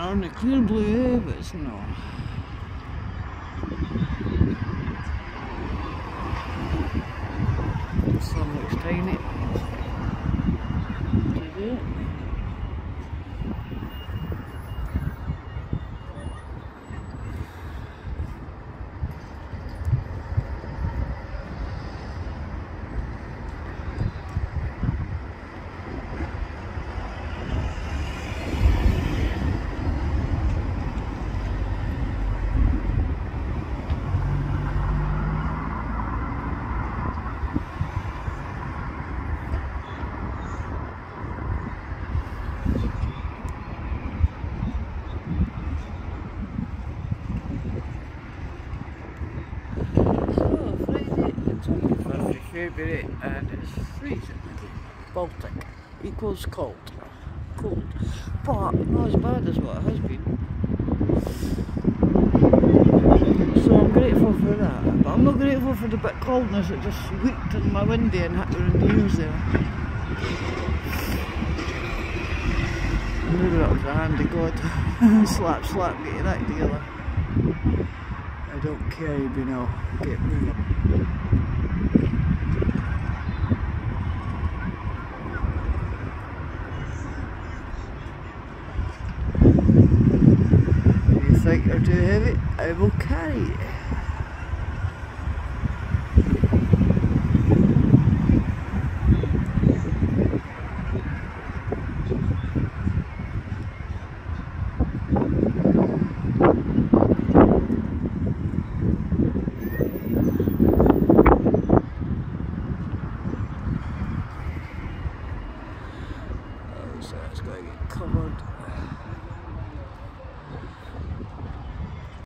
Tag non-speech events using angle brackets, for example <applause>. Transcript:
Only clear blue, but it's not. The sun looks tiny. Did it? So, Friday, the 25th and it's freezing. Baltic equals cold. Cold. But not as bad as what it has been. So I'm grateful for that. But I'm not grateful for the bit coldness that just squeaked in my window and hit me in the ears there. Maybe that was the hand of God. <laughs> slap, slap, get act together. I don't care, you know. Get moving. Not too heavy, I will carry it. Oh, so it's going to get covered.